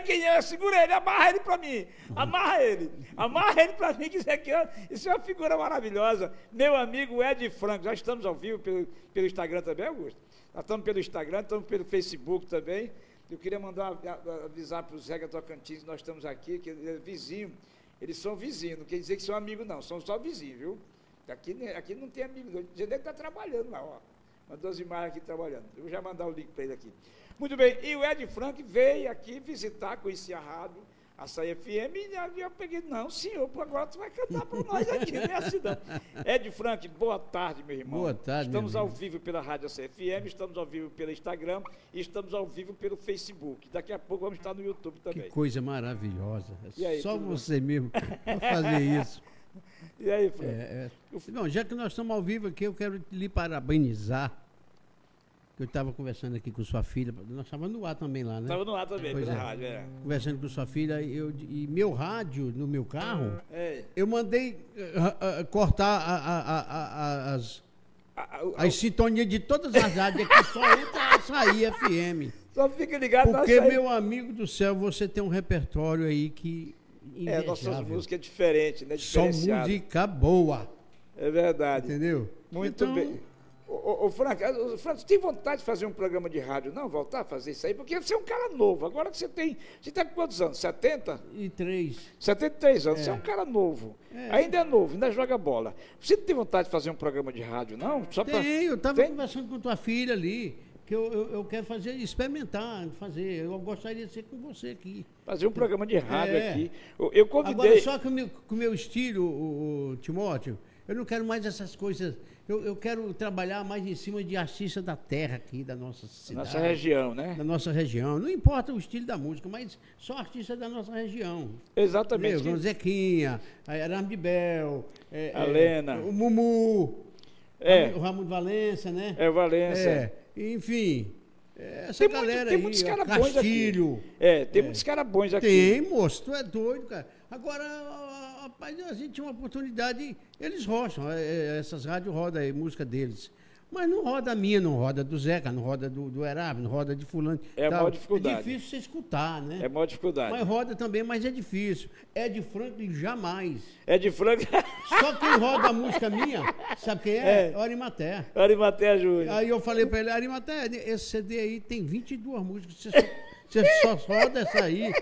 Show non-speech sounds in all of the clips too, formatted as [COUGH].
quem é, segura ele, amarra ele para mim, amarra ele, amarra ele para mim, que isso aqui é, isso é uma figura maravilhosa. Meu amigo Ed Franco, já estamos ao vivo pelo, pelo Instagram também, Augusto? Estamos pelo Instagram, estamos pelo Facebook também. Eu queria mandar avisar para o Zé Tocantins nós estamos aqui, que ele é vizinho, eles são vizinhos, não quer dizer que são amigos, não, são só vizinhos, viu? Aqui, aqui não tem amigo, não. Ele está trabalhando lá, ó. Mandou as imagens aqui trabalhando. Eu vou já mandar o link para ele aqui. Muito bem, e o Ed Frank veio aqui visitar, conhecia a rádio, a Saia FM, e eu peguei, não, senhor, agora tu vai cantar para nós aqui, não é assim. [LAUGHS] Ed Frank, boa tarde, meu irmão. Boa tarde, Estamos ao vivo pela Rádio FM, estamos ao vivo pelo Instagram e estamos ao vivo pelo Facebook. Daqui a pouco vamos estar no YouTube também. Que coisa maravilhosa. Aí, Só você bem? mesmo [LAUGHS] para fazer isso. E aí, Frank? É, é. Bom, já que nós estamos ao vivo aqui, eu quero lhe parabenizar eu estava conversando aqui com sua filha, nós estávamos no ar também lá, né? Estava no ar também, pois pela é. rádio, é. Conversando com sua filha, eu, e meu rádio no meu carro, é. eu mandei uh, uh, cortar a, a, a, as, as sintonias de todas as rádios, que só [LAUGHS] entra a sair FM. Só fica ligado Porque, meu amigo do céu, você tem um repertório aí que. É, nossas músicas é diferente, né? Só música boa. É verdade. Entendeu? Muito então, bem. Ô, ô, Frank, Frank, você tem vontade de fazer um programa de rádio, não? Voltar a fazer isso aí? Porque você é um cara novo. Agora que você tem. Você está com quantos anos? 70? E três. 73 anos. É. Você é um cara novo. É. Ainda é novo, ainda joga bola. Você não tem vontade de fazer um programa de rádio, não? Só Tenho, pra... eu estava conversando com tua filha ali. Que eu, eu, eu, quero fazer, experimentar, fazer. Eu gostaria de ser com você aqui. Fazer um programa de rádio é. aqui. Eu, eu convidei. Agora, só que o meu, com o meu estilo, o, o Timóteo, eu não quero mais essas coisas eu, eu, quero trabalhar mais em cima de artistas da terra aqui, da nossa cidade. Nossa região, né? Da nossa região. Não importa o estilo da música, mas só artistas da nossa região. Exatamente. Meu, Zequinha, Arame de Bel, é, a é, Lena. o Mumu, é. o Ramon Valença, né? É, Valença. É. Enfim, essa tem galera muito, tem muitos caras bons aqui. É, tem é. muitos caras bons aqui. Tem, moço, tu é doido, cara. Agora, rapaz, a gente tinha uma oportunidade, eles rocham, é, é, essas rádios rodam a música deles. Mas não roda a minha, não roda do Zeca, não roda do, do Erab, não roda de fulano. É a maior dificuldade. É difícil você escutar, né? É maior dificuldade. Mas roda também, mas é difícil. É de Franklin jamais. É de Franklin. [LAUGHS] Só quem roda a música minha, sabe quem é? É Arimaté. Arimaté Júnior. Aí eu falei pra ele, Arimaté, esse CD aí tem 22 músicas. Você só, você só roda essa aí.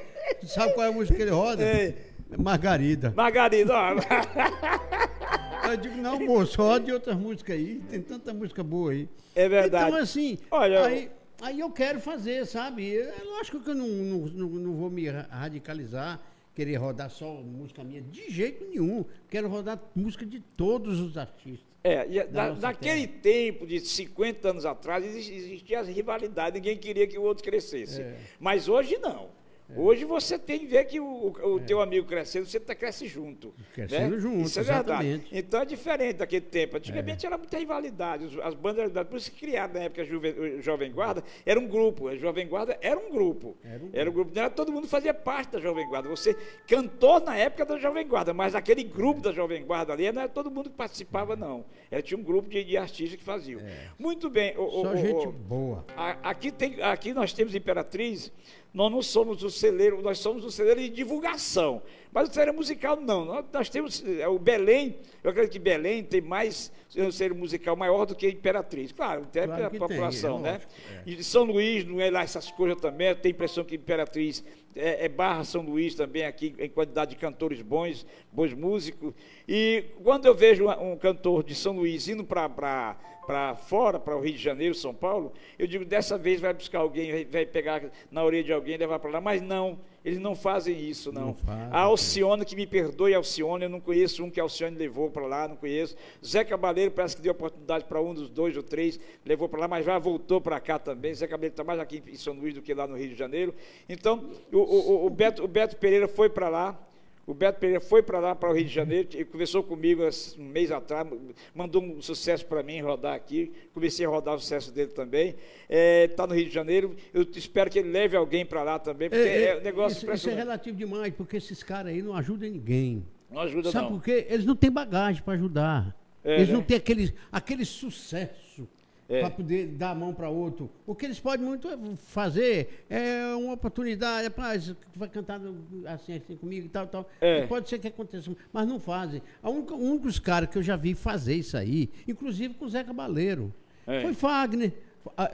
Sabe qual é a música que ele roda? É. Margarida. Margarida, ó. [LAUGHS] Eu digo, não, moço, roda de outras músicas aí. Tem tanta música boa aí. É verdade. Então, assim, Olha, aí, aí eu quero fazer, sabe? É lógico que eu não, não, não, vou me radicalizar, querer rodar só música minha. De jeito nenhum. Quero rodar música de todos os artistas. É, e da, naquele terra. tempo, de 50 anos atrás, existia as rivalidades, ninguém queria que o outro crescesse. É. Mas hoje não. É. Hoje você tem que ver que o, o é. teu amigo crescendo, você tá, cresce junto. Crescendo né? junto, Isso é exatamente. verdade. Então é diferente daquele tempo. Antigamente é. era muita rivalidade. As bandas, por isso que criaram na época a Jovem Guarda, era um grupo. A Jovem Guarda era um grupo. Era um grupo. Era um grupo. Não era todo mundo fazia parte da Jovem Guarda. Você cantou na época da Jovem Guarda, mas aquele grupo da Jovem Guarda ali, não era todo mundo que participava, não. Era, tinha um grupo de, de artistas que faziam. É. Muito bem. O, Só o, gente boa. aqui, tem, aqui nós temos Imperatriz nós não somos o celeiro, nós somos o celeiro de divulgação. Mas o celeiro musical não. Nós, nós temos é, o Belém, eu acredito que Belém tem mais um celeiro musical maior do que a Imperatriz. Claro, até claro a população, tem, é né? É. E São Luís não é lá essas coisas também. Eu tenho a impressão que Imperatriz é, é, barra São Luís também aqui em quantidade de cantores bons, bons músicos. E quando eu vejo um, um cantor de São Luís indo para para fora, para o Rio de Janeiro, São Paulo, eu digo, dessa vez vai buscar alguém, vai pegar na orelha de alguém e levar para lá. Mas não, eles não fazem isso, não. não a Alcione, que me perdoe, Alcione, eu não conheço um que a Alcione levou para lá, não conheço. Zé Cabaleiro parece que deu oportunidade para um dos dois ou três, levou para lá, mas já voltou para cá também. Zé Cabaleiro está mais aqui em São Luís do que lá no Rio de Janeiro. Então, o, o, o Beto, o Beto Pereira foi para lá, o Beto Pereira foi para lá, para o Rio de Janeiro, e conversou comigo um mês atrás, mandou um sucesso para mim rodar aqui. Comecei a rodar o sucesso dele também. Está é, tá no Rio de Janeiro. Eu espero que ele leve alguém para lá também, porque é, é, é um negócio isso, isso é relativo demais, porque esses caras aí não ajudam ninguém. Não ajuda, Sabe não. por quê? Eles não têm bagagem para ajudar. É, Eles né? não têm aquele, aquele sucesso é. para poder dar a mão para outro. O que eles podem muito fazer é uma oportunidade, rapaz, vai cantar assim, assim comigo e tal, tal. É. Pode ser que aconteça, mas não fazem. A única, um dos caras que eu já vi fazer isso aí, inclusive com o Zé Cabaleiro, é. foi Fagner,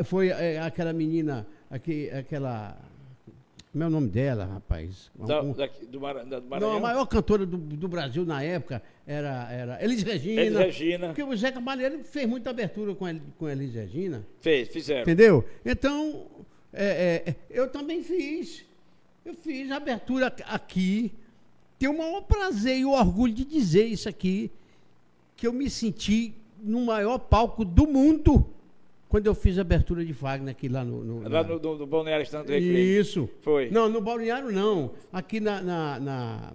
foi é, aquela menina, aquela como é o nome dela, rapaz? Da, um, daqui, do, Mar, do Maranhão? Não, a maior cantora do, do, Brasil na época era, era Elis Regina. Elis Regina. Porque o Zé Cabaleiro fez muita abertura com, ele, com Elis Regina. Fez, fizeram. Entendeu? Então, é, é, eu também fiz. Eu fiz a abertura aqui. Tenho o maior prazer e o orgulho de dizer isso aqui, que eu me senti no maior palco do mundo quando eu fiz a abertura de Wagner aqui lá no. no lá no, no, no Balneário Estado do Isso. Foi. Não, no Balneário não. Aqui na, na, na,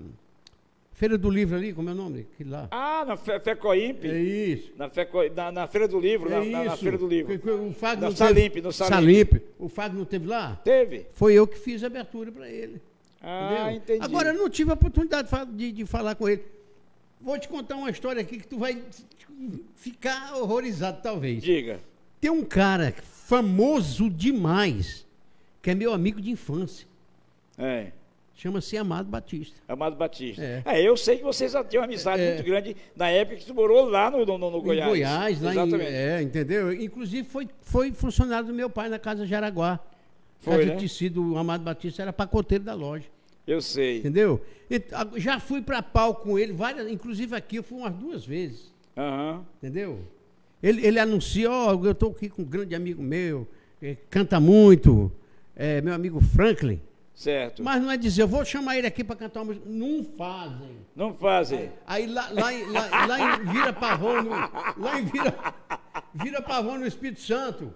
Feira do Livro ali, como é o nome? Aqui lá. Ah, na Fe, FECOIMP. É isso. Na, Feco, na, na, Feira do Livro, é na, na, Feira do Livro. O Fagner no Salimp, no Salimp. Salimp. O Fagner não teve lá? Teve. Foi eu que fiz a abertura para ele. Ah, Entendeu? entendi. Agora, eu não tive a oportunidade de, de falar com ele. Vou te contar uma história aqui que tu vai ficar horrorizado, talvez. Diga. Tem um cara famoso demais, que é meu amigo de infância. É. Chama-se Amado Batista. Amado Batista. É. é. eu sei que vocês já tinham uma amizade é. muito grande na época que tu morou lá no, no, no Goiás. Em Goiás, lá Exatamente. em, é, entendeu? Inclusive foi, foi funcionário do meu pai na Casa Jaraguá. Foi, casa né? de tecido, o Amado Batista era pacoteiro da loja. Eu sei. Entendeu? Já fui para pau com ele, várias, inclusive aqui eu fui umas duas vezes. Uhum. Entendeu? Ele, ele anuncia, ó, oh, eu estou aqui com um grande amigo meu, canta muito, é, meu amigo Franklin. Certo. Mas não é dizer, eu vou chamar ele aqui para cantar uma música. Não fazem. Não fazem. Aí, aí lá, lá, lá, lá, em Vira Pavão, no, lá em Vira, Vira Pavão no Espírito Santo.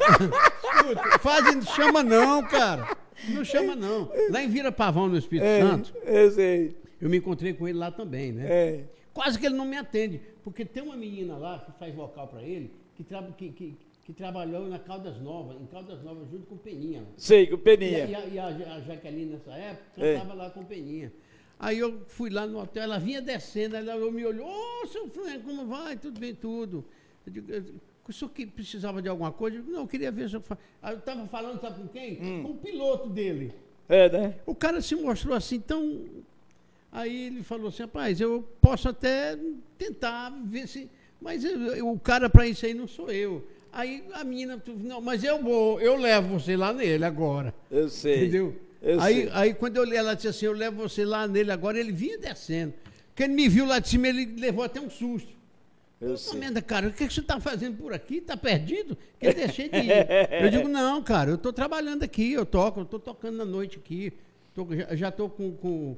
Escuta, fazem, chama não, cara. Não chama não. Lá em Vira Pavão no Espírito é, Santo. Eu sei. Eu me encontrei com ele lá também, né? É. Quase que ele não me atende. Porque tem uma menina lá que faz vocal para ele, que, tra que, que, que, trabalhou na Caldas Novas, em Caldas Novas, junto com Peninha. Sei, com Peninha. E, a, e a, a Jaqueline, nessa época, estava lá com Peninha. Aí eu fui lá no hotel, ela vinha descendo, ela me olhou, ô, oh, seu Franco, como vai? Tudo bem, tudo. Eu digo, o senhor que precisava de alguma coisa? Eu digo, não, eu queria ver se eu... Aí eu estava falando, sabe com quem? Hum. Com o piloto dele. É, né? O cara se mostrou assim tão Aí ele falou assim, rapaz, eu posso até tentar ver se. Mas eu, o cara para isso aí não sou eu. Aí a menina, não, mas eu vou, eu levo você lá nele agora. Eu sei. Entendeu? Eu aí, sei. aí quando eu li, ela disse assim, eu levo você lá nele agora, ele vinha descendo. Quando ele me viu lá de cima, ele levou até um susto. Eu, eu sei. Merda, cara, o que, que você está fazendo por aqui? Está perdido? Que deixei de ir. eu digo, [LAUGHS] não, cara, eu estou trabalhando aqui, eu toco, eu estou tocando na noite aqui. Tô, já estou com, com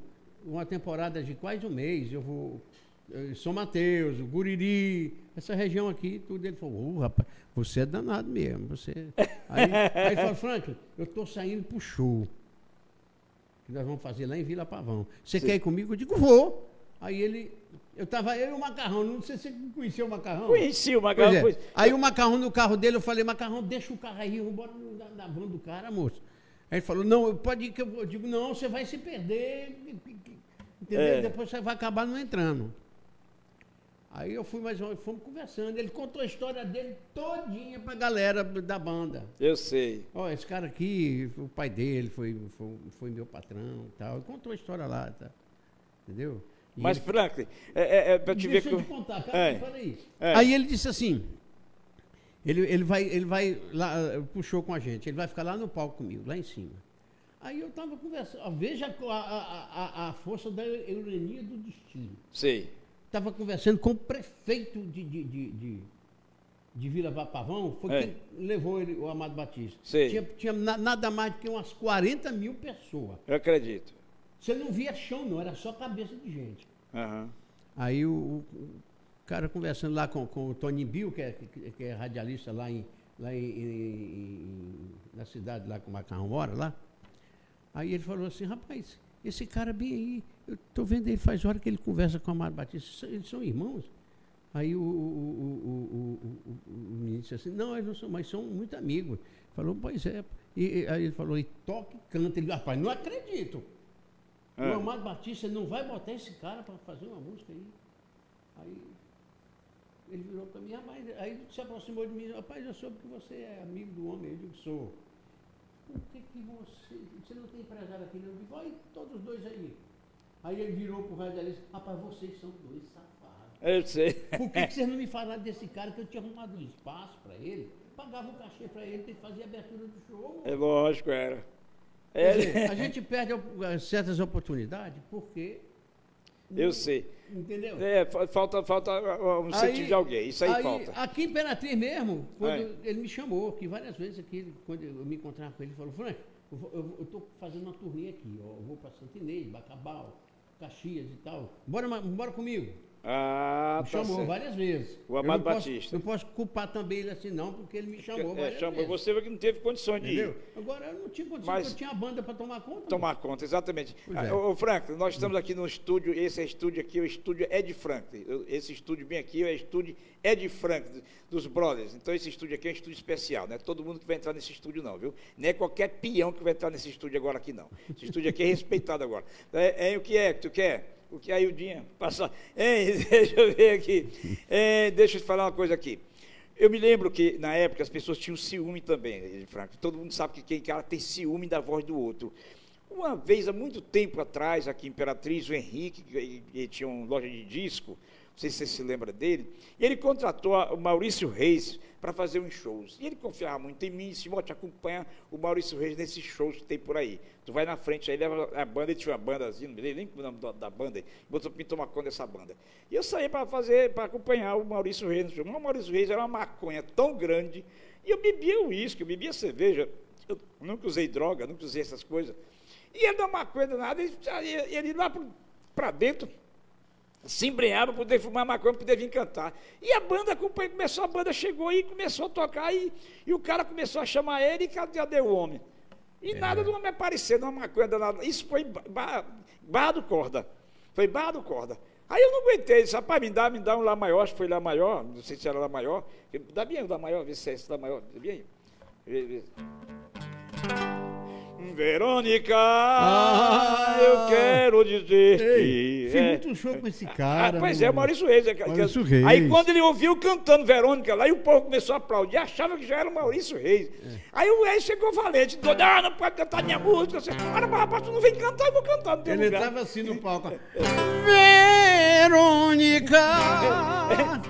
uma temporada de quase um mês. Eu vou. Eu, São Mateus, o Guriri, essa região aqui, tudo. Ele falou, oh, rapaz, você é danado mesmo. Você... [LAUGHS] Aí, aí ele falou, Frank, eu estou saindo pro show. Que nós vamos fazer lá em Vila Pavão. Você quer ir comigo? Eu digo, vou. Aí ele. Eu estava eu e o Macarrão, não sei se você conhecia o Macarrão. Conheci o Macarrão. É. Aí o Macarrão no carro dele, eu falei, Macarrão, deixa o carro aí, vamos embora na, na van do cara, moço. Aí ele falou, não, pode ir que eu, eu digo, não, você vai se perder. Entendeu? É. Depois você vai acabar não entrando. Aí eu fui mais uma fomos conversando. Ele contou a história dele todinha pra galera da banda. Eu sei. Ó, esse cara aqui, o pai dele foi, foi, foi meu patrão e tal. Ele contou a história lá, tá? Entendeu? E Mas, ele... Franklin, é, é, é pra te Deixa ver que. Eu te contar, cara, é. peraí. É. Aí ele disse assim. Ele, ele vai, ele vai lá, puxou com a gente, ele vai ficar lá no palco comigo, lá em cima. Aí eu estava conversando, veja a, a, a, a, força da ironia do destino. Sei. Estava conversando com o prefeito de, de, de, de, de Vila Pavão, foi é. quem levou ele, o Amado Batista. Sei. Tinha, tinha na, nada mais do que umas 40 mil pessoas. Eu acredito. Você não via chão, não, era só cabeça de gente. Uhum. Aí o, o, cara conversando lá com, com o Tony Bill, que é, que é radialista lá, em, lá em, em, na cidade lá que o Macarrão mora, lá. Aí ele falou assim, rapaz, esse cara bem aí, eu estou vendo ele faz hora que ele conversa com a Amado Batista, eles são irmãos. Aí o, o, o, o, menino disse assim, não, eles não são, mas são muito amigos. Falou, pois é. E, aí ele falou, e toca e canta. Ele, rapaz, não acredito. É. O Amado Batista não vai botar esse cara para fazer uma música aí. Aí ele virou para mim, rapaz, aí se aproximou de mim, rapaz, eu soube que você é amigo do homem. Eu digo, sou. Por que, que você. Você não tem empresário aqui? Eu digo, olha, todos os dois aí. Aí ele virou pro e disse, rapaz, vocês são dois safados. Eu sei. Por que, que [LAUGHS] vocês não me falaram desse cara que eu tinha arrumado um espaço para ele? Pagava o cachê para ele, que fazia abertura do show. É lógico, era. É. Dizer, a gente perde certas oportunidades porque eu sei. Entendeu? É, falta, falta um sentido de alguém. Isso aí, aí, falta. Aqui em Imperatriz mesmo, quando é. ele me chamou, que várias vezes aqui, quando eu me encontrava com ele, ele falou, Frank, eu estou fazendo uma turnê aqui, ó, eu vou para Santinês, Bacabal, Caxias e tal. Bora, bora comigo. Ah, me tá chamou certo. várias vezes. O Amado não Batista. Posso, não posso culpar também ele assim, não, porque ele me chamou é, chamou vezes. Você que não teve condições de ir. Agora eu não tinha condições, Mas, eu tinha banda para tomar conta. Tomar não. conta, exatamente. Ah, ô, Frank, nós estamos aqui no estúdio, esse é estúdio aqui, o estúdio Ed Frank. Esse estúdio bem aqui é o estúdio Ed Frank, dos Brothers. Então esse estúdio aqui é um estúdio especial, não é todo mundo que vai entrar nesse estúdio não, viu? Não é qualquer peão que vai entrar nesse estúdio agora aqui não. Esse estúdio aqui é respeitado agora. É, é o que é que tu quer? O que a Ildinha passa. Deixa eu ver aqui. Hein, deixa eu te falar uma coisa aqui. Eu me lembro que, na época, as pessoas tinham ciúme também, Franco. Todo mundo sabe que quem cara tem ciúme da voz do outro. Uma vez, há muito tempo atrás, aqui em Imperatriz, o Henrique, que tinha uma loja de disco, sei se você se lembra dele, e ele contratou o Maurício Reis para fazer uns shows. E ele confiava muito em mim, disse, te acompanha o Maurício Reis nesses shows que tem por aí. Tu vai na frente aí, leva a banda, ele tinha uma bandazinha, não me lembro nem o nome da banda, botou mim tomar conta dessa banda. E eu saí para fazer, para acompanhar o Maurício Reis no show. O Maurício Reis era uma maconha tão grande, e eu bebia uísque, eu bebia cerveja, eu nunca usei droga, nunca usei essas coisas. E ele deu uma coisa nada, ele, ele lá para dentro, se embrenhava para poder fumar maconha, para poder vir cantar. E a banda acompanhou, começou, a banda chegou e começou a tocar, e, e o cara começou a chamar ele, e cadê o homem? E é. nada do homem aparecer numa maconha danada. Isso foi barra do corda. Foi barra do corda. Aí eu não aguentei, disse, rapaz, me dá, me dá um lá maior, acho que foi lá maior, não sei se era lá maior. Dá bem um lá maior, vê se é esse lá maior. Dá bem aí. Verônica, ah, eu quero dizer ei, que. Fiz é, muito show com esse cara. Ah, pois é, Maurício Reis. É, Maurício Reis. Aí quando ele ouviu cantando Verônica lá, e o povo começou a aplaudir, achava que já era o Maurício Reis. É. Aí o Reis chegou valente, doido, ah, não pode cantar minha música. Você, mas rapaz, tu não vem cantar, eu vou cantar Ele estava assim no palco. [LAUGHS] Verônica!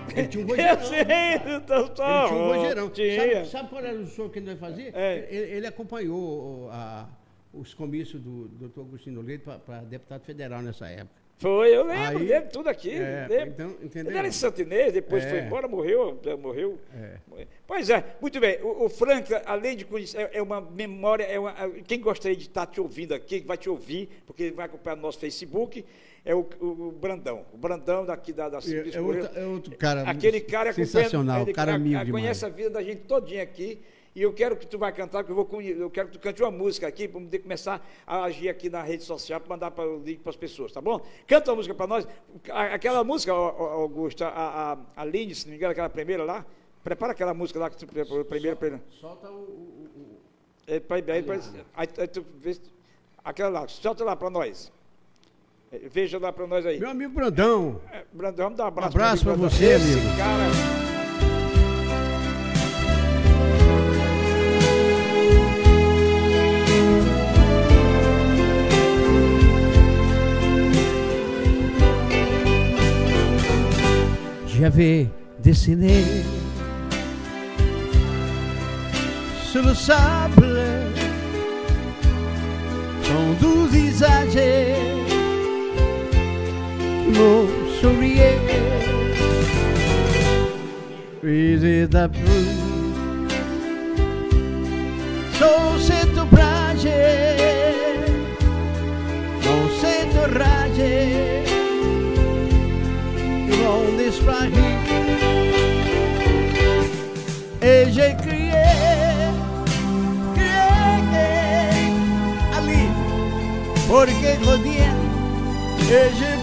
[LAUGHS] Ele tinha um gojeirão. Ele tinha um gojeirão. Sabe, sabe qual era o show que ele fazia? É. Ele, ele acompanhou a os comícios do doutor Agostinho Leite para deputado federal nessa época. Foi, eu lembro, Aí, lembro tudo aqui. É, Então, entendeu? Ele era em Santinês, depois é. foi embora, morreu, morreu. É. Pois é, muito bem. O, o Franca, além de conhecer, é, é uma memória, é uma, quem gostaria de estar te ouvindo aqui, vai te ouvir, porque ele vai acompanhar no nosso Facebook, é o, o, Brandão. O Brandão daqui da, da Simples é, outro, é outro cara Aquele cara sensacional, ele, cara amigo Conhece a vida da gente todinha aqui. E eu quero que tu vai cantar, que eu, vou, eu quero que tu cante uma música aqui, para poder começar a agir aqui na rede social, para mandar para o link para as pessoas, tá bom? Canta uma música para nós. Aquela música, Augusto, a, a, a Line, se não me engano, aquela primeira lá, prepara aquela música lá que tu preparou primeiro para ele. Solta o. o, o... É, pra, aí, pra, aí, aí tu vê, aquela lá, solta lá para nós. Veja lá para nós aí. Meu amigo Brandão. É, Brandão, vamos dar um abraço. Um abraço para você, amigo. Esse cara. j'avais dessiné sur le sable ton doux visage qui me souriait. Puis d'après, sur cette plage, dans cette rage, on disparu et j'ai crié, crié Ali. Porque reviens et je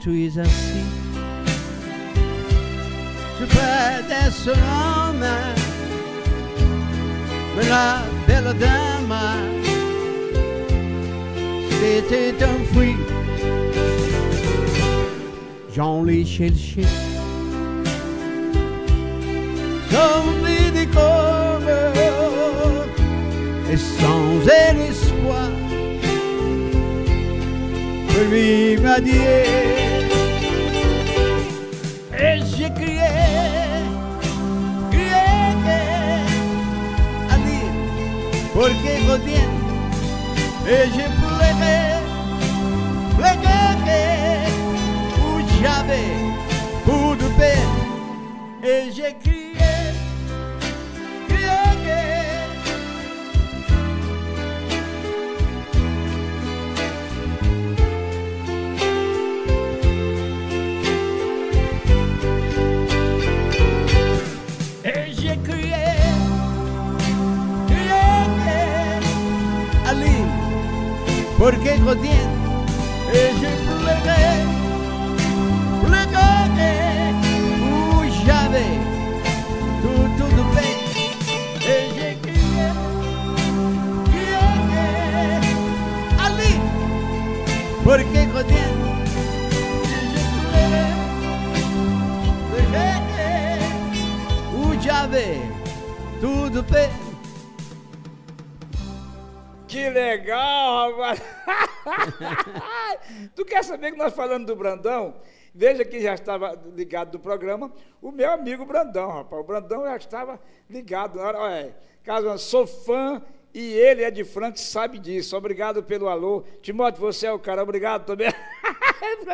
tu es assis, je peux des mais la bela dama c'était un fruit. J'en l'ai cherché. Comme des corps et sans espoir. Lui m'a dit et j'ai crié, crié, allí, porque jodiendo et j'ai pleuré, pleuré, où j'avais beaucoup de peine, et j'ai porque jodiendo tu quer saber que nós falando do Brandão? Veja que já estava ligado do programa, o meu amigo Brandão, rapaz. O Brandão já estava ligado. Olha, caso sou fã e ele é de Franca sabe disso. Obrigado pelo alô. Timóteo, você é o cara, obrigado também. [LAUGHS]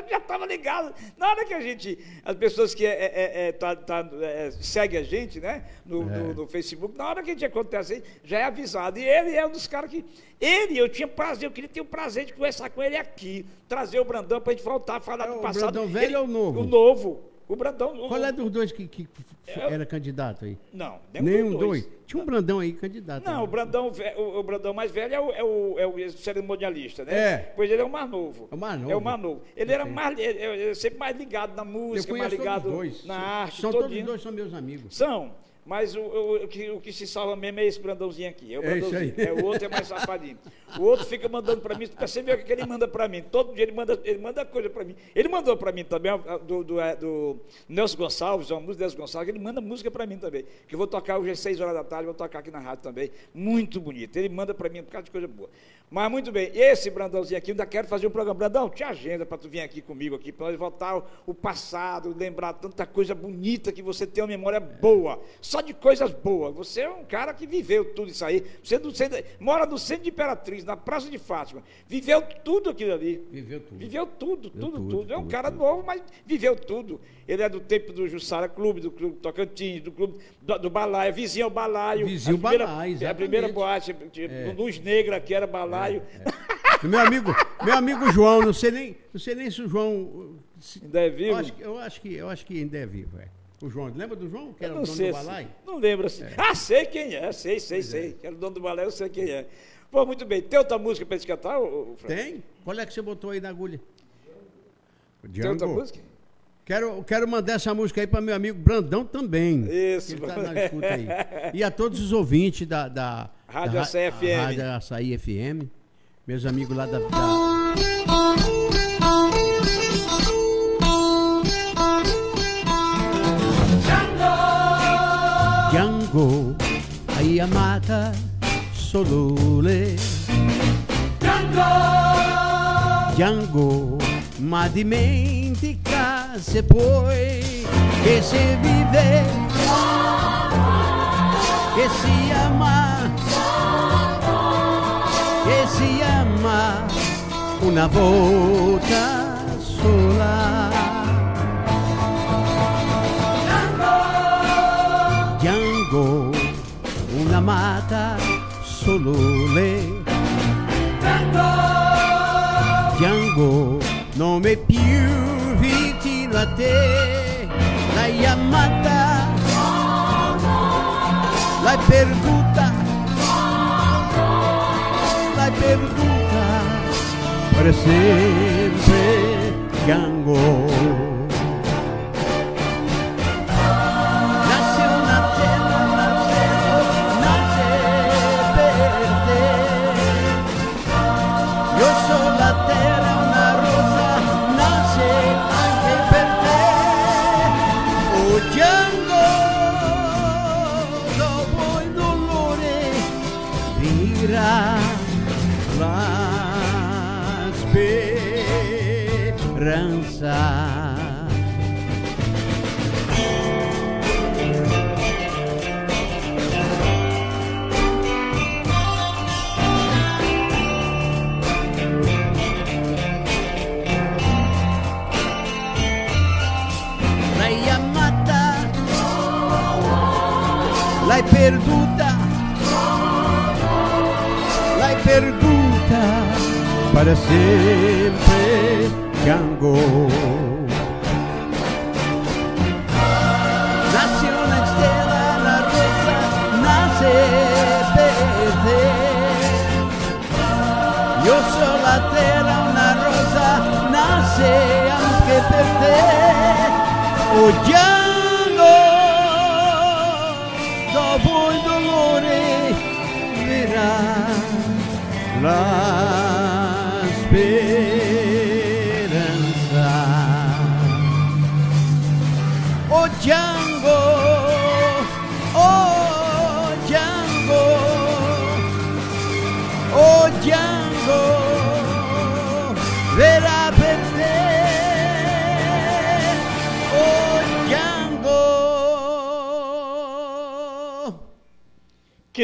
já estava ligado. Na hora que a gente, as pessoas que é, é, é, tá, tá, é, seguem a gente, né, no, no, é. no, Facebook, na hora que a gente acontece, já é avisado. E ele é um dos caras que. Ele, eu tinha prazer, eu queria ter o prazer de conversar com ele aqui, trazer o Brandão para a gente voltar a falar é do passado. O Brandão velho ele, ou novo? O novo. O Brandão. Qual é dos dois que, que era candidato aí? Não, nenhum, dois. dois. Tinha um Brandão aí candidato. Não, né? o Brandão, o, o, Brandão mais velho é o, é o, é o cerimonialista, né? É. Pois ele é o mais novo. É o mais novo. É o mais novo. Ele era mais, ele, sempre mais ligado na música, mais ligado na arte. São todos dois são meus amigos. São. Mas o, o, o, que, o que se salva mesmo é esse Brandãozinho aqui. É o Brandãozinho. É, é, o outro é mais safadinho. O outro fica mandando para mim. Você vê o que ele manda para mim. Todo dia ele manda, ele manda coisa para mim. Ele mandou para mim também, do, do, é, do, Nelson Gonçalves, uma música Nelson Gonçalves, ele manda música para mim também. Que eu vou tocar hoje às 6 horas da tarde, vou tocar aqui na rádio também. Muito bonito. Ele manda para mim por causa de coisa boa. Mas muito bem, esse Brandãozinho aqui, eu ainda quero fazer um programa. Brandão, te agenda para tu vir aqui comigo aqui, para nós voltar o passado, lembrar tanta coisa bonita que você tem uma memória boa. Só de coisas boas. Você é um cara que viveu tudo isso aí. Você, você mora no centro de Imperatriz, na Praça de Fátima. Viveu tudo aquilo ali. Viveu tudo. Viveu tudo, tudo, tudo, tudo. É um cara tudo. novo, mas viveu tudo. Ele é do tempo do Jussara Clube, do Clube Tocantins, do Clube do, do Balaio, vizinho ao Balaio. Vizinho ao Balaio, exatamente. A primeira boate, tipo, é. Luz Negra, que era Balaio. É, é. meu amigo, meu amigo João, não sei nem, não sei nem se o João se, ainda é vivo. Eu acho, eu acho, que, eu acho que ainda é vivo, é. O João, lembra do João? Que era o dono do Balaio? não lembro assim. É. Ah, sei quem é, sei, sei, pois sei. É. Que era o dono do Balaio, eu sei quem é. Pô, muito bem. Tem outra música para gente cantar, Tem. Qual é que você botou aí na agulha? Tem outra música? Quero, quero mandar essa música aí para meu amigo Brandão também. Isso. Que ele tá na escuta aí. E a todos os ouvintes da, da Rádio da, Açaí FM. Rádio Açaí FM. Meus amigos lá da... da... Django, hai amata solo le Django, Django, ma dimentica se puoi che se vive, che si ama, che si ama una volta sola. Django, un'amata solo lei. Django, non è più vicino a te, l'hai amata, l'hai perduta, l'hai perduta. Per sempre, Django. Sempre, Django. Nasce una stella, la rosa nace per te. Io sono la terra, una rosa nace anche per te. Oh, Django. dopo il dolore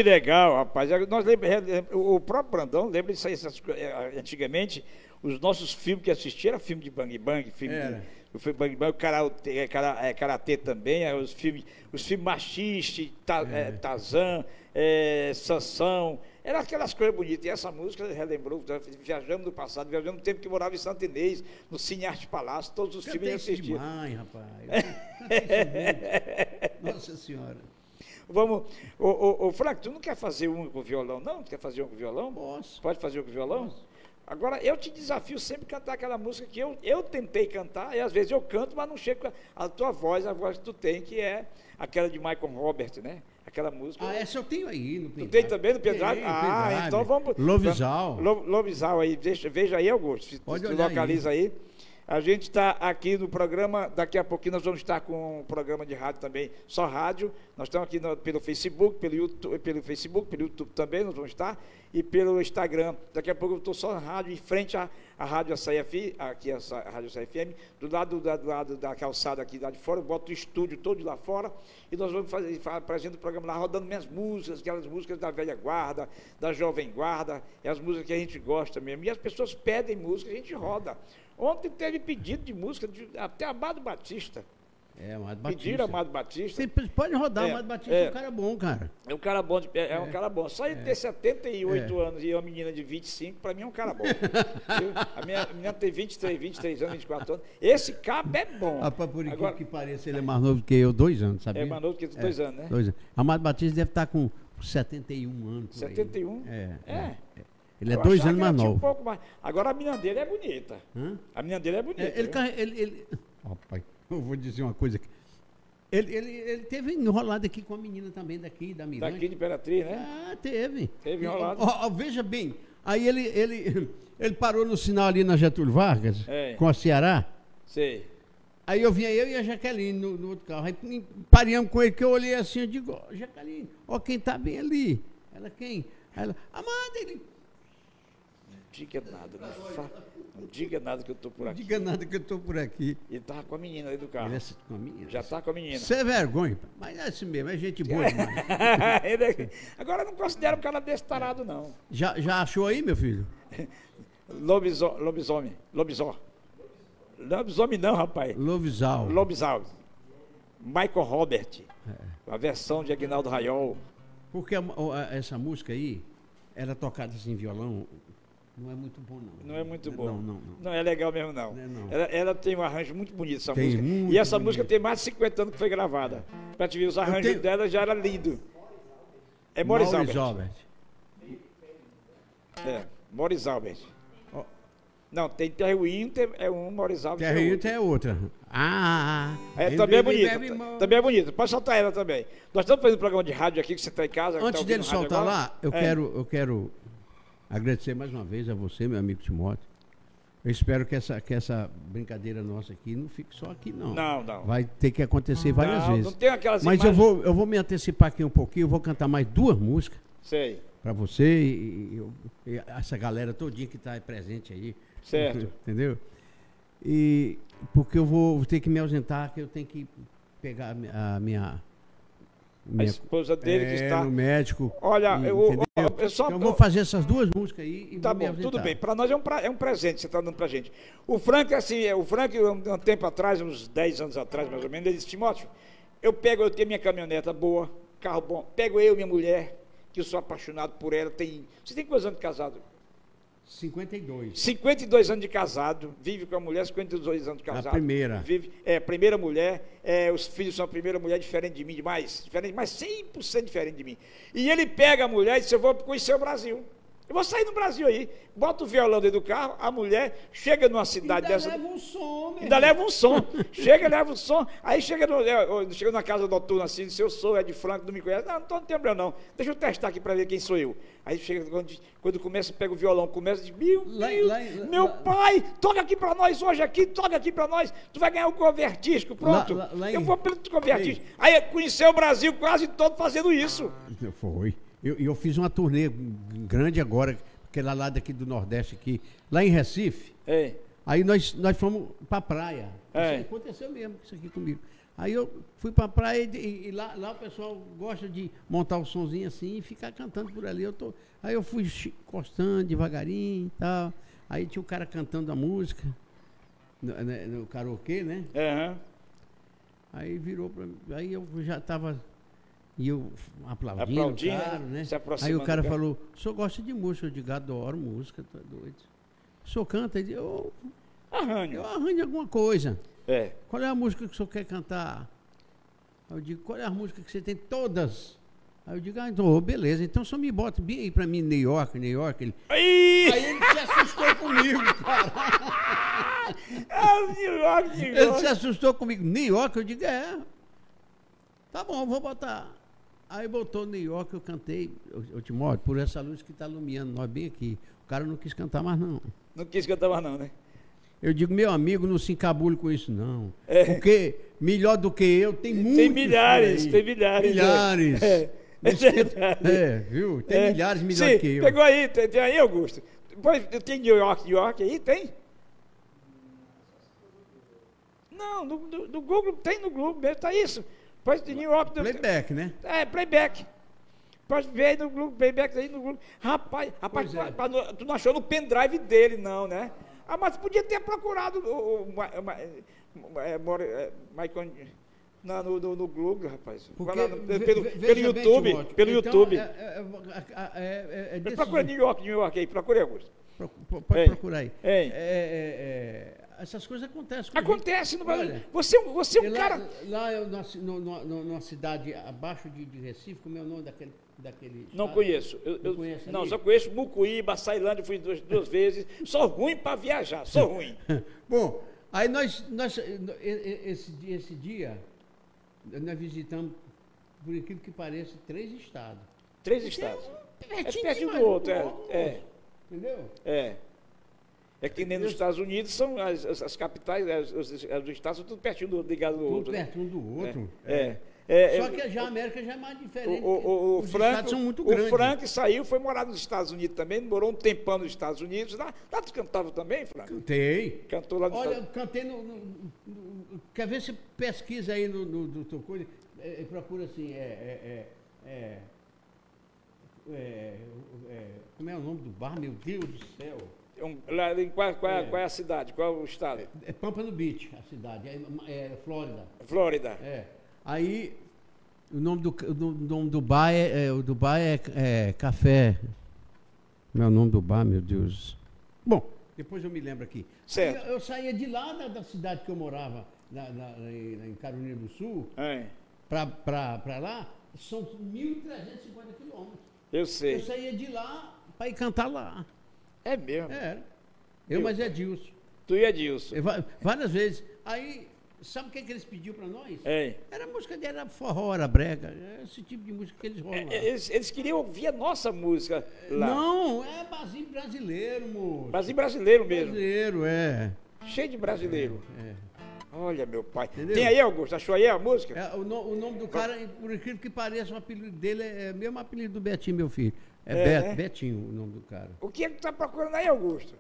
legal, rapaz. Nós lembra, o próprio Brandão lembra disso aí, eh, antigamente, os nossos filmes que assistia era filme de Bang Bang, filme de, filme Bang Bang, o Karatê, é, é, Karatê também, os filmes, os filmes machistas, ta, é. É, Tazan, é, Sansão, eram aquelas coisas bonitas. E essa música relembrou, viajando no passado, viajando no tempo que morava em Santo Inês, no Cine Arte Palácio, todos os filmes eu assistia. Demais, rapaz. [LAUGHS] Nossa Senhora. Vamos. Ô, ô, ô, Frank, tu não quer fazer um com violão, não? Tu quer fazer um com violão? Posso. Pode fazer um com violão? Posso. Agora, eu te desafio sempre a cantar aquela música que eu, eu tentei cantar, e às vezes eu canto, mas não chego a, a tua voz, a voz que tu tem, que é aquela de Michael Robert, né? Aquela música. Ah, essa eu tenho aí no pendrive. Tu tem também no pendrive? Ah, pendrive. então vamos. Lovisal. Lovisal aí, deixa, veja aí, Augusto. Se Pode tu localiza aí. aí. A gente está aqui no programa, daqui a pouquinho nós vamos estar com um programa de rádio também, só rádio. Nós estamos aqui no, pelo Facebook, pelo YouTube, pelo Facebook, pelo YouTube também, nós vamos estar, e pelo Instagram. Daqui a pouco eu estou só na rádio, em frente à, à Rádio CFI, aqui a, a Rádio CFM, do lado, da, do lado da calçada aqui lá de fora, eu boto o estúdio todo lá fora, e nós vamos fazer, apresento o programa lá, rodando minhas músicas, aquelas músicas da velha guarda, da jovem guarda, e as músicas que a gente gosta mesmo. E as pessoas pedem música, a gente roda. Ontem teve pedido de música, de, até Amado Batista. É, Amado Batista. Pediram Amado Batista. Você pode rodar, é, Amado Batista é, é, um cara bom, cara. É um cara bom, é, é um é. cara bom. Só ele é. ter 78 é. anos e uma menina de 25, para mim é um cara bom. [LAUGHS] a, minha, a menina tem 23, 23 anos, 24 anos. Esse cabo é bom. Rapaz, por Agora, que pareça, ele é mais novo que eu, dois anos, sabe? É mais novo que dois anos, né? Dois anos. Amado Batista deve estar com 71 anos. 71? É. é. Ele é dois anos mais novo. Um pouco mais. Agora a menina dele é bonita. Hã? A menina dele é bonita. É, ele, ele, ele, Rapaz, eu vou dizer uma coisa aqui. Ele, ele, ele teve enrolado aqui com a menina também daqui, da Mirante. Daqui de Imperatriz, né? Ah, teve. Teve enrolado. Ó, ó, veja bem, aí ele, ele, ele parou no sinal ali na Getúlio Vargas, é. com a Ceará. Sei. Aí eu vinha eu e a Jaqueline no, no outro carro. Aí pareamos com ele, que eu olhei assim, eu digo, oh, Jaqueline, ó quem tá bem ali. Ela quem? Aí ela, Amanda, ele diga nada, não, fa... não diga nada que eu estou por aqui. Não diga nada que eu estou por aqui. Ele estava com a menina aí do carro. Ele é com a menina? Já está com a menina. Você é vergonha, mas é assim mesmo, é gente boa [LAUGHS] demais. É agora não considero um cara desse tarado, não. Já, já achou aí, meu filho? Lobisomem. Lobisomem. Lobisomem. Lobisomem não, rapaz. Lobisal. Lobisal. Michael Robert. É. A versão de Aguinaldo Raiol. Porque a, a, essa música aí, era tocada assim, violão, não é muito bom, não. Não é muito bom. Não, não, não. Não é legal mesmo, não. é, não. Ela, ela, tem um arranjo muito bonito, essa tem música. e essa bonito. música tem mais de 50 anos que foi gravada. Para te ver, os arranjos tenho... dela já era lindo. É Morris Albert. Albert. É, Morris Albert. Oh. Não, tem Terry Winter, é um, Morris Albert Terry é Winter é outra. Ah, é, também é bonita. Também é bonita. Pode soltar ela também. Nós estamos fazendo um programa de rádio aqui que você está em casa. Antes tá dele soltar agora. lá, eu, é. quero, eu quero Agradecer mais uma vez a você, meu amigo Timóteo, Eu espero que essa, que essa brincadeira nossa aqui não fique só aqui, não. Não, não. Vai ter que acontecer várias não, vezes. Não tem aquelas Mas imagens... eu, vou, eu vou me antecipar aqui um pouquinho, eu vou cantar mais duas músicas. Sei. Para você e, e, e, essa galera todinha que está presente aí. Certo. [LAUGHS] Entendeu? E porque eu vou ter que me ausentar, que eu tenho que pegar a minha minha, a esposa dele é, que está no médico. Olha, e, eu, eu, só, então eu vou fazer essas duas músicas aí e Tá bom, tudo bem. Para nós é um, pra, é um presente que você está dando para gente. O Frank, assim, é, o Frank, um, um, tempo atrás, uns 10 anos atrás, mais ou menos, ele disse, Timóteo, eu pego, eu tenho minha caminhoneta boa, carro bom, pego eu e minha mulher, que eu sou apaixonado por ela, tem. Você tem quantos anos de casado? 52. 52 anos de casado, vive com a mulher, 52 anos de casado. A primeira. Vive, é, primeira mulher, é, os filhos são a primeira mulher diferente de mim, demais, diferente, mas 100% diferente de mim. E ele pega a mulher e diz, eu vou conhecer o Brasil. Eu vou sair no Brasil aí, bota o violão dentro do carro, a mulher chega numa cidade ainda dessa. Leva um som, ainda leva um som. [LAUGHS] chega, leva um som. Aí chega, no, chega na casa noturna assim, se eu sou, é de Franco, não me conhece. Não, não estou tempo não. Deixa eu testar aqui para ver quem sou eu. Aí chega, quando, quando começa, pega o violão, começa a dizer, meu lá, Deus, lá, meu lá, pai, toca aqui para nós hoje aqui, toca aqui para nós. Tu vai ganhar o convertístico, pronto. eu vou pelo convertístico. Aí conheceu o Brasil quase todo fazendo isso. Foi. Eu, eu fiz uma turnê grande agora, aquela lá daqui do Nordeste aqui, lá em Recife. É. Aí nós, nós fomos pra praia. É. Isso aconteceu mesmo isso aqui comigo. Aí eu fui pra praia e, e, lá, lá o pessoal gosta de montar o sonzinho assim e ficar cantando por ali. Eu tô, aí eu fui encostando devagarinho e tal. Aí tinha o cara cantando a música no, né, no karaokê, né? Uhum. Aí virou pra mim. Aí eu já tava e eu aplaudindo, aplaudindo cara, né? Se Aí o cara falou, o senhor gosta de música? Eu digo, adoro música, tá doido. O senhor canta? Ele eu arranho. Eu arranho alguma coisa. É. Qual é a música que o senhor quer cantar? Aí eu digo, qual é a música que você tem? Todas. Aí eu digo, ah, então, beleza, então só me bota bem aí pra mim, New York, New York. Ele... Aí, aí ele se assustou comigo, [LAUGHS] cara. ah, New York, New York. Ele se assustou comigo. New York, eu digo, é. Tá bom, vou botar. Aí botou New York, eu cantei, eu, Timóteo, por essa luz que está iluminando nós bem aqui. O cara não quis cantar mais, não. Não quis cantar mais, não, né? Eu digo, meu amigo, não se encabule com isso, não. É. Porque melhor do que eu, tem muitos. Tem milhares, tem milhares. Né? Milhares. É, [LAUGHS] é, é viu? Tem é. milhares melhor Sim, que eu. Pegou aí, tem, tem aí, Augusto. Depois tem New York, New York aí? Tem? Não, no, no, no Google, tem no Google mesmo, tá isso. New York. Playback, né? É, playback. Pode ver aí no Google, playback aí no Google. Rapaz, rapaz é. tu, tu, não achou no pendrive dele, não, né? Ah, mas podia ter procurado o, o, o, é, Michael. Não, no, no, no Google, rapaz. Porque, lá, pelo, pelo YouTube. Bem, pelo então, YouTube. É, é, é, procura New York, New York aí, procura Augusto. Pode procurar aí. É, essas coisas acontecem. Acontece no Brasil. Você, você é um lá, cara. Lá eu nasci no, no, no, numa cidade abaixo de, de Recife, como é o nome daquele. daquele não conheço. Eu, eu, não, só conheço Mucuíba, Sailândia, fui duas, duas vezes. Sou ruim para viajar, sou ruim. [LAUGHS] Bom, aí nós, nós esse, esse dia, nós visitamos, por incrível que pareça, três estados. Três estados. É, é pertinho do outro, é, é. Entendeu? É. É que nem nos Estados Unidos são as, as, as capitais, as, os, os, estados são tudo pertinho do, ligado do tudo outro. Tudo né? pertinho do outro. É. é. É, Só que já a América já é mais diferente. O, o, o, Os Frank, estados são muito grandes. O Frank saiu, foi morar nos Estados Unidos também, morou um tempão nos Estados Unidos. Lá, lá tu cantava também, Frank? Cantei. Cantou lá nos Olha, Estados... cantei no, no, no, Quer ver se pesquisa aí no, no, no Tocone, é, é, procura assim, é, é, é, é, como é o nome do bar, meu Deus do céu? Um, lá, em qual, qual, é. qual, é. a cidade? Qual é o estado? É, é Pampano Beach, a cidade. É, é, Flórida. Flórida. É. Aí, o nome do, do, nome do bar é, é o do bar é, é Café. Meu nome do bar, meu Deus. Bom, depois eu me lembro aqui. Certo. Eu, eu saía de lá da, da, cidade que eu morava, na, na, em Carolina do Sul, é. para lá, são 1.350 quilômetros. Eu sei. Eu saía de lá para ir cantar lá. É mesmo? É. Eu, mas é Dilson. Tu e Edilson. Várias vezes. Aí sabe o que, que eles pediam para nós? É. Era música de era forró, era brega. Esse tipo de música que eles rolam. É, eles, eles, queriam ouvir a nossa música lá. Não, é barzinho brasileiro, moço. Barzinho brasileiro mesmo. Brasileiro, é. Cheio de brasileiro. É. é. Olha, meu pai. Entendeu? Tem aí, Augusto? Achou aí a música? É, o, no, o, nome do cara, por incrível que pareça, o apelido dele é, é o mesmo apelido do Betinho, meu filho. É, é Beto, né? Betinho o nome do cara. O que é que tu tá procurando aí, Augusto?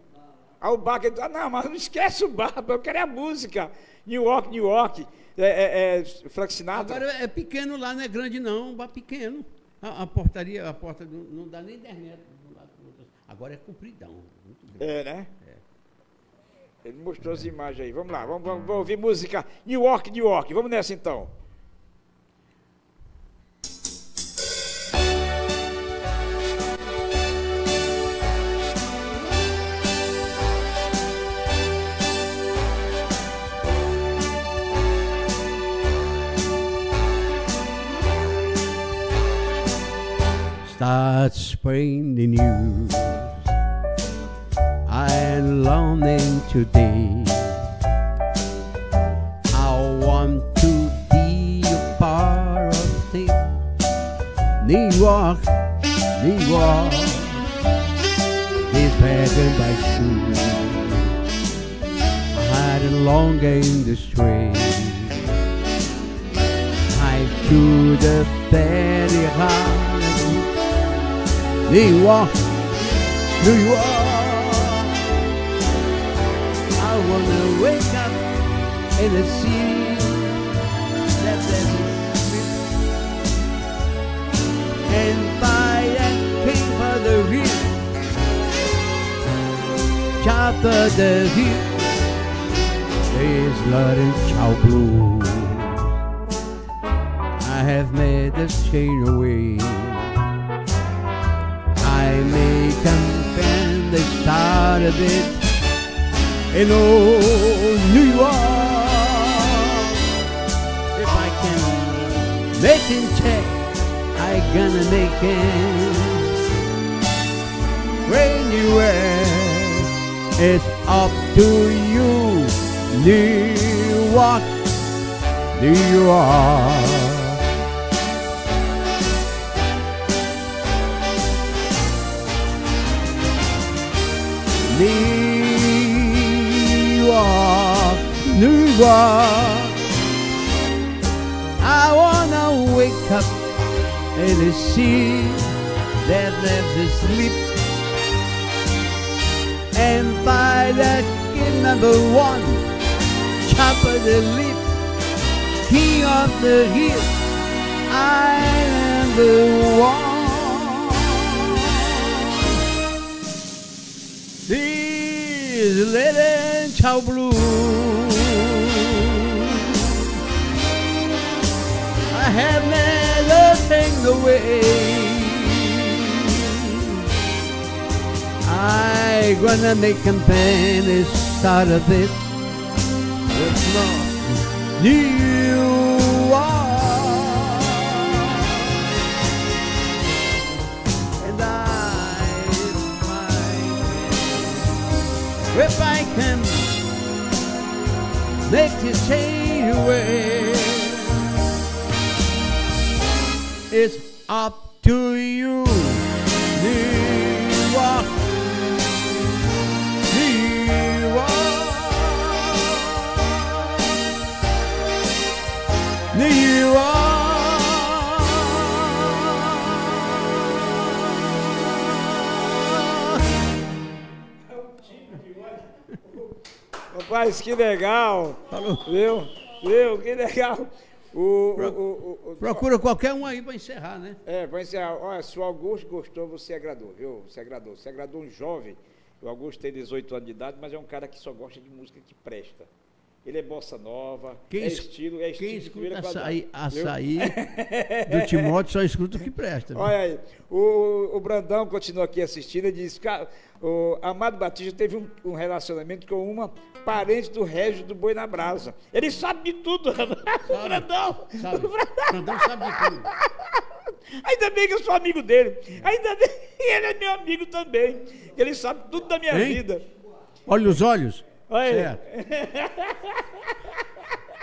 Aí o Bach diz, ah, não, mas não esquece o Bach, eu quero é a música. New York, New York, é, é, é. Agora é pequeno lá, não é grande não, um bar pequeno. A, a portaria, a porta não, não dá nem 10 metros do lado do outro. Agora é compridão. É, né? É. Ele mostrou as imagens aí. Vamos lá, vamos, vamos, vamos ouvir música New York, New York. Vamos nessa então. Start spreading the news. I'm longing today. I want to be a part of it. New York, New York is better by shoes. I had a longing the street. I to the very heart New York, New York. I wanna wake up in the sea that there's and buy and pay for the real. Chop the blood and chow blue. I have made the chain away. Start of it in old New York. If I can make it check, I gonna make it. Anywhere, it's up to you, New York, New York. New York, New York. I wanna wake up in a sea that lives asleep and by that kid number one, chop of the lip, king of the hill. I am the one. Is Lady Chow Blue. I have never taken away. I gonna make campaign is start of it. It's not you make you stay away. It's up to you, Rapaz, que legal. Falou. Viu? Viu? Que legal. O, Pro, o, o, procura qualquer um aí para encerrar, né? É, para encerrar. Olha, se o Augusto gostou, você agradou, viu? Você agradou. Você agradou um jovem. O Augusto tem 18 anos de idade, mas é um cara que só gosta de música que presta. Ele é bossa nova, quem é estilo, é estilo quem escuta açaí, açaí [LAUGHS] do Timóteo só escuta o que presta. Olha aí, o, o Brandão continua aqui assistindo e diz, o Amado Batista teve um, um, relacionamento com uma parente do Régio do Boi na Brasa. Ele sabe de tudo, [LAUGHS] sabe, o Brandão. Sabe. [LAUGHS] O Brandão sabe de tudo. Ainda bem que eu sou amigo dele. Ainda bem que ele é meu amigo também. Ele sabe tudo da minha hein? vida. Olha os olhos. Olha.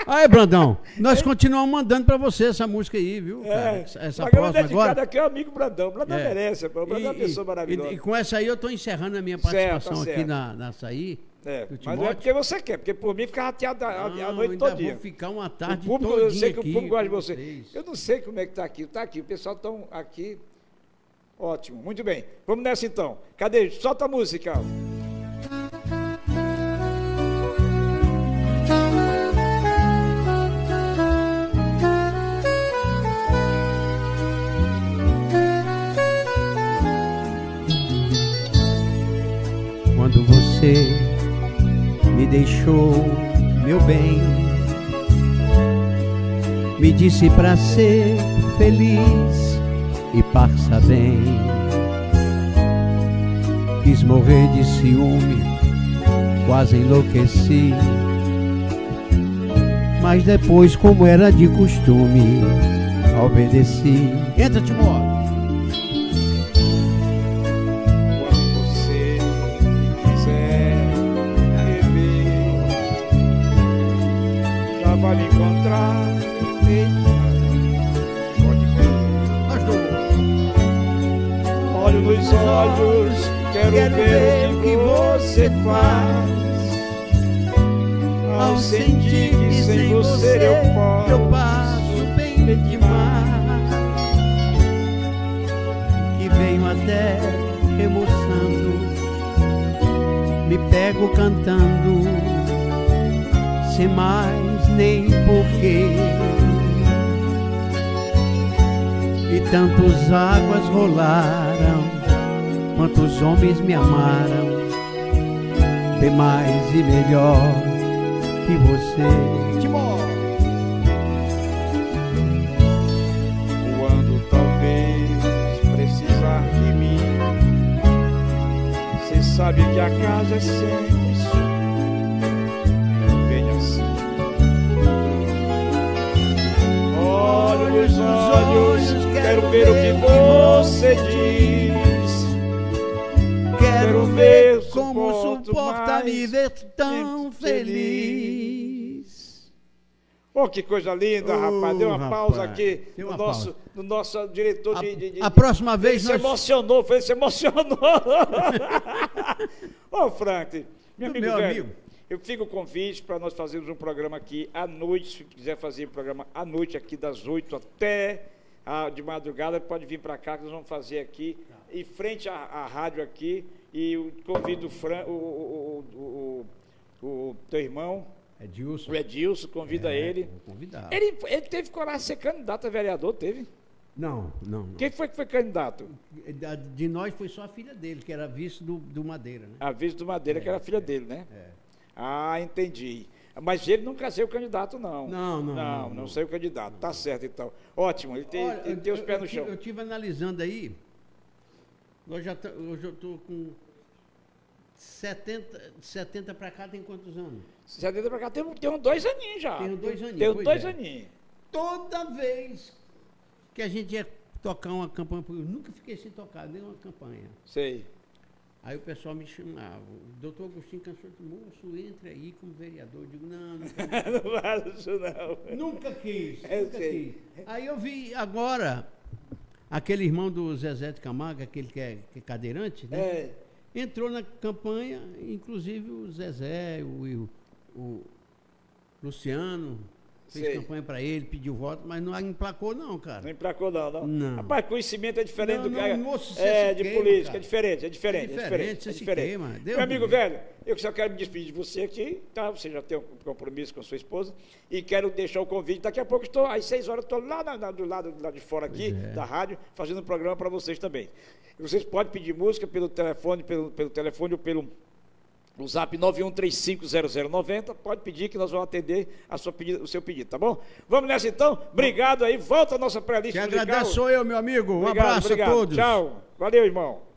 Aí, Brandão, nós continuamos mandando pra você essa música aí, viu? É, essa, essa próxima agora. aqui é o amigo Brandão. Brandão é. merece, o Brandão é uma pessoa maravilhosa. E, e, com essa aí eu tô encerrando a minha participação certo, tá aqui na, açaí. É, mas não é porque você quer, porque por mim fica rateado a, a noite toda. Vou ficar uma tarde o público, Eu sei que o público gosta de você. Vocês. Eu não sei como é que está aqui. Está aqui, o pessoal está aqui. Ótimo, muito bem. Vamos nessa então. Cadê? Solta a música. Deixou, meu bem. Me disse para ser feliz e passa bem. Quis morrer de ciúme, quase enlouqueci. Mas depois, como era de costume, obedeci. Entra, Timóteo. Olhos, quero, quero ver o que você faz. Ao sentir que sem você eu posso, eu passo bem demais. Que venho até remoçando, me pego cantando, sem mais nem porquê. E tantas águas rolaram, quantos homens me amaram, bem mais e melhor que você. Quando talvez precisar de mim, você sabe que a casa é sempre suporta me ver tão feliz. Oh, que coisa linda, oh, rapaz. Deu uma rapaz, pausa aqui no, nosso, pausa. no nosso diretor a, de, de, de, A próxima vez ele nós... se emocionou, ele se emocionou. [LAUGHS] Ô, oh, Frank, meu amigo meu velho. Amigo. Eu fico o convite para nós fazermos um programa aqui à noite, se quiser fazer um programa à noite, aqui das 8 até a, de madrugada, pode vir para cá que nós vamos fazer aqui, em frente à, à rádio aqui, e eu convido o, Fran, o, o, o, o teu irmão, Edilson. O Edilson, convida é, ele. Ele, ele teve coragem de ser candidato a vereador, teve? Não, não, não. Quem foi que foi candidato? De nós foi só a filha dele, que era vice do, do Madeira, né? A vice do Madeira, é, que era a filha é, dele, né? É. Ah, entendi. Mas ele nunca saiu candidato, não. Não, não. Não, não, não, não saiu candidato. Tá certo, então. Ótimo, ele tem, Olha, ele tem os pés no chão. Eu estive analisando aí. Hoje, já hoje eu estou com 70, 70 para cá tem quantos anos? 70 para cá tem, tem dois aninhos já. Tem dois aninhos. Tem dois é. aninhos. Toda vez que a gente ia tocar uma campanha, eu nunca fiquei sem tocar nenhuma campanha. Sei. Aí o pessoal me chamava, doutor Agostinho Cansou de Moço, entre aí como vereador. Eu digo, não, não [LAUGHS] Não faz isso não. Nunca quis, eu nunca sei. quis. Aí eu vi agora, aquele irmão do Zezé de Camargo, aquele que é, que é cadeirante, né? É. Entrou na campanha, inclusive o Zezé, o, o, o Luciano, Fez Sei. campanha para ele, pediu voto, mas não emplacou, não, cara. Não emplacou, não, não. não. Rapaz, conhecimento é diferente não, do cara. Moço, é, de queima, política, cara. é diferente, é diferente. É diferente, é diferente. É diferente. Meu amigo velho, eu só quero me despedir de você aqui, tá? Você já tem um compromisso com a sua esposa. E quero deixar o convite. Daqui a pouco estou, às seis horas, estou lá na, na, do lado lá de fora aqui, é. da rádio, fazendo um programa para vocês também. Vocês podem pedir música pelo telefone, pelo, pelo telefone ou pelo o zap 91350090, pode pedir que nós vamos atender a sua pedida, o seu pedido, tá bom? Vamos nessa então, obrigado aí, volta a nossa pré-lista. Que agradeço eu, meu amigo, um obrigado, abraço obrigado. a todos. Tchau, valeu irmão.